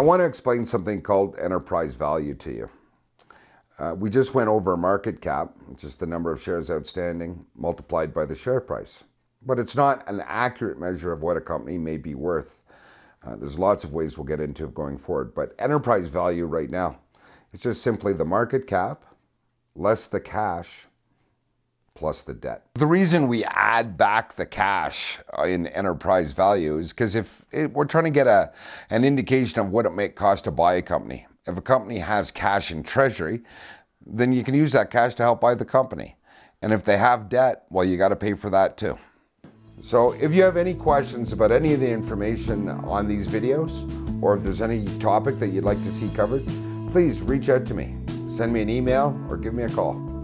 I want to explain something called enterprise value to you. Uh, we just went over market cap, which is the number of shares outstanding multiplied by the share price. But it's not an accurate measure of what a company may be worth. Uh, there's lots of ways we'll get into going forward. But enterprise value right now is just simply the market cap less the cash plus the debt. The reason we add back the cash uh, in enterprise value is because if it, we're trying to get a, an indication of what it may cost to buy a company. If a company has cash in treasury, then you can use that cash to help buy the company. And if they have debt, well, you got to pay for that too. So if you have any questions about any of the information on these videos, or if there's any topic that you'd like to see covered, please reach out to me. Send me an email or give me a call.